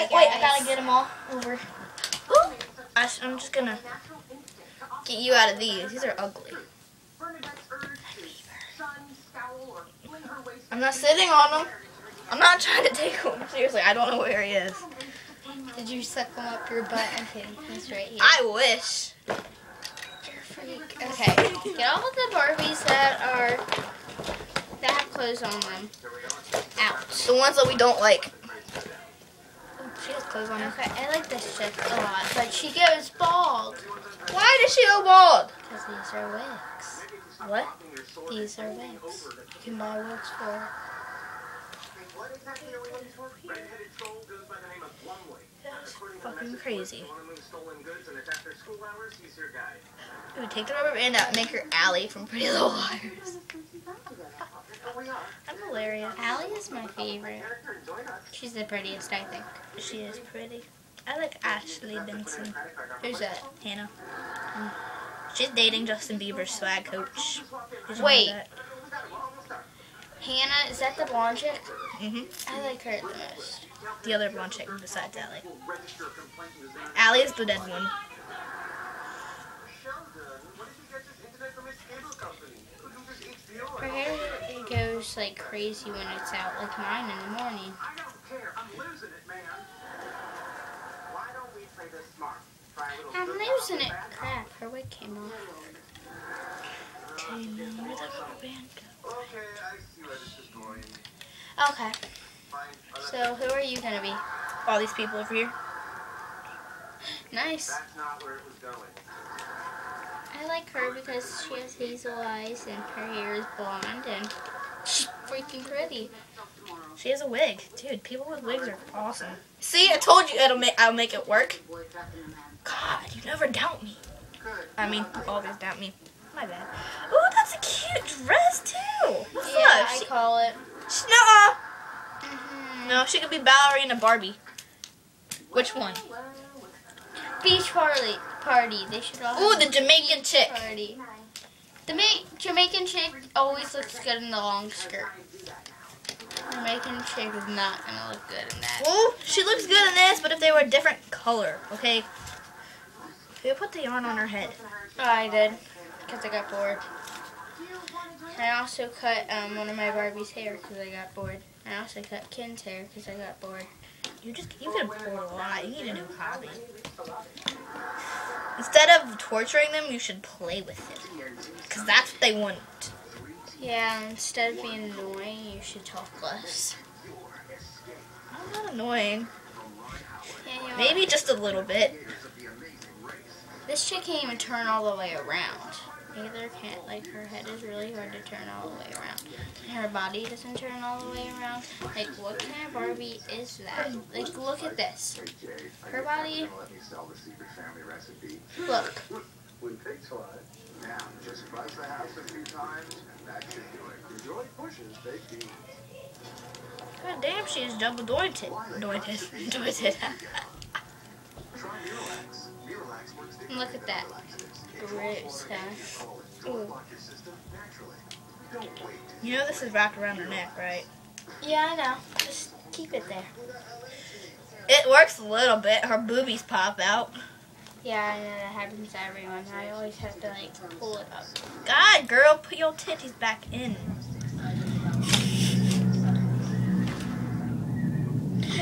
guys, wait, I gotta get them all over. Ooh. I, I'm just gonna get you out of these. These are ugly. I'm not sitting on them. I'm not trying to take one. Seriously, I don't know where he is. Did you suck them up your butt? I'm kidding. He's right here. I wish. You're a freak. Okay. Get all of the Barbies that are that have clothes on them out. The ones that we don't like. She has clothes on. Okay, I like this chick a lot, but she goes bald Why does she go bald? because these are wigs. What? These are wigs. You can buy wigs for. That's fucking crazy. Ooh, take the rubber band out and make her Allie from Pretty Little Liars. Hilarious. Allie is my favorite. She's the prettiest, I think. She is pretty. I like Ashley Benson. Who's that? Hannah. She's dating Justin Bieber's swag coach. Wait. Hannah, is that the blonde chick? Mhm. I like her the most. The other blonde chick besides Allie. Allie is the dead one. Her hair it goes like crazy when it's out, like mine in the morning. I'm losing it. Crap, her wig came off. Okay, now where'd the rubber band go? Okay, I see where this is going. Okay. so who are you gonna be? All these people over here. Nice. I like her because she has hazel eyes and her hair is blonde and she's freaking pretty. She has a wig. Dude, people with wigs are awesome. See, I told you it'll make I'll make it work. God, you never doubt me. I mean, you always doubt me. My bad. Ooh, that's a cute dress too. What's Yeah, up? I She, call it. she, nuh-uh. Mhm. No, she could be ballerina Barbie. Which one? Beach party. Party. They should all. Ooh, the Jamaican chick. Party. The Ma- Jamaican chick always looks good in the long skirt. Jamaican chick is not gonna look good in that. Ooh, she looks good in this, but if they were a different color, okay? Who put the yarn on her head? Oh, I did because I got bored. I also cut um, one of my Barbie's hair because I got bored. I also cut Ken's hair because I got bored. You just you've been bored a lot. You need a new hobby. Instead of torturing them, you should play with them. Because that's what they want. Yeah, instead of being annoying, you should talk less. I'm not annoying. Yeah. Maybe just a little bit. This chick can't even turn all the way around. Neither can't. Like her head is really hard to turn all the way around. Her body doesn't turn all the way around. Like what kind of Barbie is that? Like look at this. Her body. Look. Now just the house a few times, that should do it. God damn, she is double dointed. Dointed. Dointed. Look at that. Gross, huh? to unlock your system naturally. Don't wait. you know this is wrapped around her neck, right? Yeah, I know. Just keep it there. It works a little bit. Her boobies pop out. Yeah, I know that happens to everyone. I always have to like pull it up. God, girl, put your titties back in.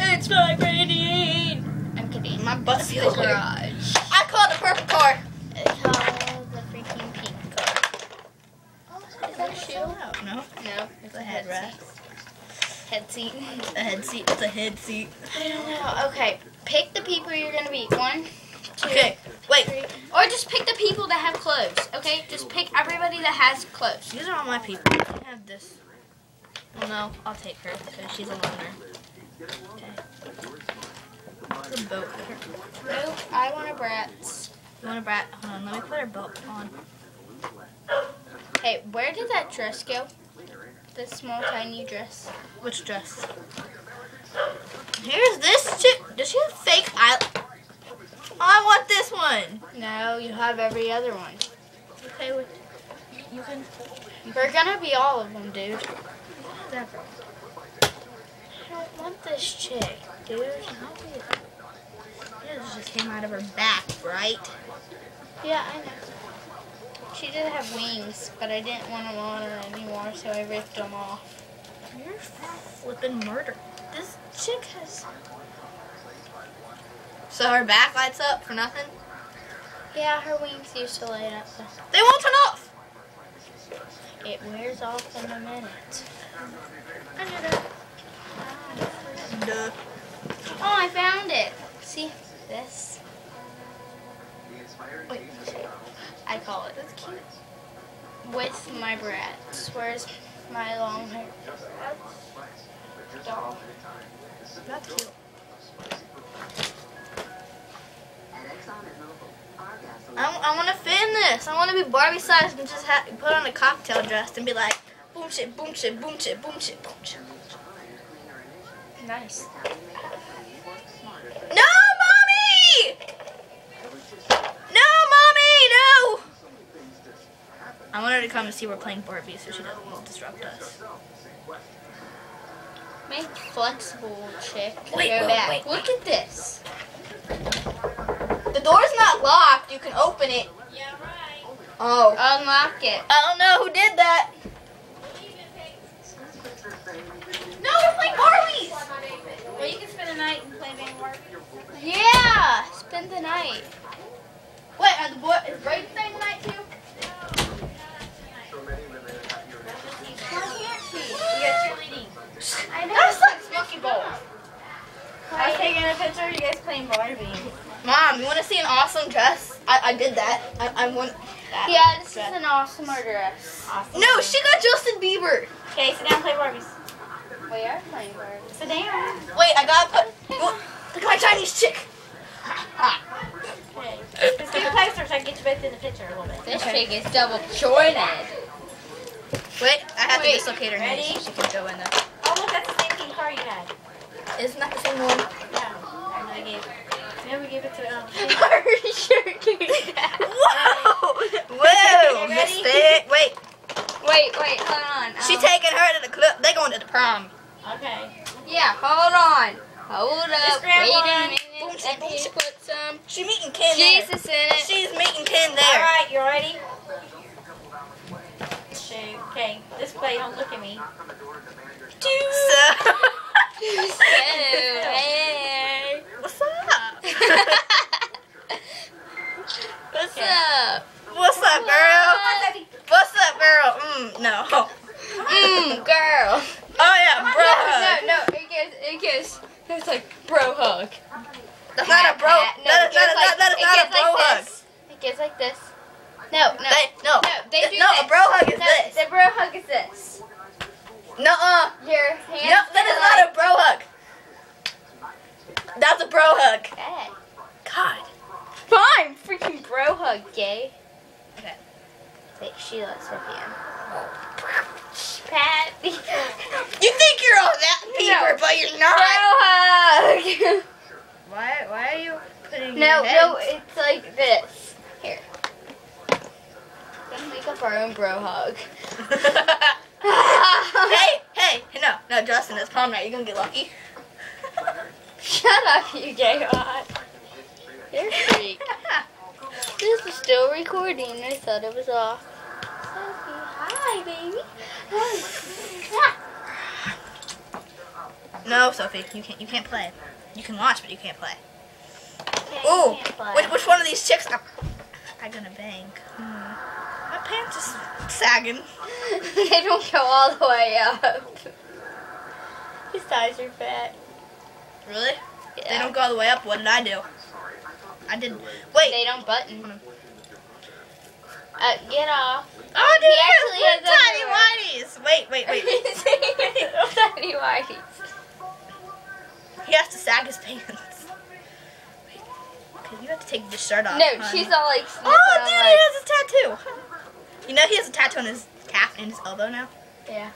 It's vibrating. I'm kidding. My butt The feels weird. garage. I called the purple car. It's called the freaking pink car. Oh, Is that a shoe? No, No, it's a headrest. Head seat. It's a head seat. It's a head seat. I don't know. Okay, pick the people you're gonna be. One, two, Okay, wait. three. Or just pick the people that have clothes. Okay, just pick everybody that has clothes. These are all my people. I have this. Well, no, I'll take her because she's a loner. Okay. The boat. Nope, I want a Bratz. You want a brat? Hold on, let me put her belt on. Hey, where did that dress go? The small, tiny dress. Which dress? Here's this chick. Does she have fake eye? I want this one. No, you have every other one. Okay, wait. You can. We're gonna be all of them, dude. Whatever. want this chick, dude. This just came out of her back, right? Yeah, I know. She did have wings, but I didn't want them on her anymore, so I ripped them off. You're flipping murder. This chick has. So her back lights up for nothing? Yeah, her wings used to light up. but They won't turn off! It wears off in a minute. I knew that. Duh. Oh, I found it. See this? Wait, I call it. that's cute. With my brats. Where's my long hair? Doll. That's cute. I, I want to fin this. I want to be Barbie sized and just ha- put on a cocktail dress and be like, boom shit, boom shit, boom shit, boom shit, boom shit. Nice. No, mommy, I want her to come and see we're playing Barbie so she doesn't disrupt us. Make flexible chick. Wait, Go wait, back. wait, Look at this. The door's not locked. You can open it. Yeah, right. Oh. Unlock it. I don't know who did that. No, we're playing Barbies. Well, you can spend the night and play Van Barbie. Yeah, spend the night. Wait, are the boy is Brayden staying tonight too? Why can't she? You got cheerleading. I know. That's like Smoky Bowl. I was taking a picture of you guys playing Barbie. Mom, you want to see an awesome dress? I, I did that. I, I want that. Yeah, this dress. is an awesome dress. No, she got Justin Bieber. Okay, sit down and play Barbies. We are playing Barbies. Sit down. Wait, I gotta put. Look look at my Chinese chick. Okay. Let's get closer so I can get you both in the picture a little bit. This Okay. chick is double jointed. Wait, I have Wait, to dislocate her knee ready? so she can go in there. Oh, look, that's the same pink car you had. Isn't that the same one? Yeah. I gave it. Yeah, we gave it to um. Her shirt. Whoa! Whoa! Okay, Missed ready? it. Wait, Wait, wait, hold on. she Um, taking her to the club. They going to the prom. Okay. Yeah, hold on. Hold up. Just Wait a minute. Boom, Let boom, me put some She meeting Ken there. Jesus in it. She's meeting Ken All there. right, you ready? Okay, this play, don't look at me. So, hey. what's up? What's up? What's up, girl? What's up, girl? Mm, no. Mmm, girl. Oh yeah, bro. No, no, no. It goes, it goes. It's like bro hug. That's not a bro. No, that is not, goes a- that is not a bro like hug. this. It goes like this. No, no. They, no. no, they do no, this. a bro hug is no, this. The bro hug is this. Nuh-uh. Your hands. No, that is not a bro hug. That's a bro hug. Okay. God. Fine, freaking bro hug, gay. Okay. Wait, she lets her hand. Pat. You think you're all that No. But you're bro not. hug. Why? Why are you putting? no, no, it's like this. Here. Let's make up our own bro hug. hey, hey, no, no, Justin, it's prom night. You're gonna get lucky. Shut up, you gay hot. You're a freak. This is still recording. I thought it was off. Hi, baby. No, Sophie, you can't. You can't play. You can watch, but you can't play. Okay, which, which one of these chicks? I'm, I'm gonna bang. Hmm. My pants is sagging. they don't go all the way up. His thighs are fat. Really? Yeah. They don't go all the way up. What did I do? I didn't. Wait. They don't button. Uh, get off. oh, dude, He actually has tiny whities. Wait, wait, wait. Tiny whities. He has to sag his pants. Wait. Okay, you have to take this shirt off. No, hon. she's all like Oh, on dude, like. he has a tattoo. You know he has a tattoo on his calf and his elbow now. Yeah.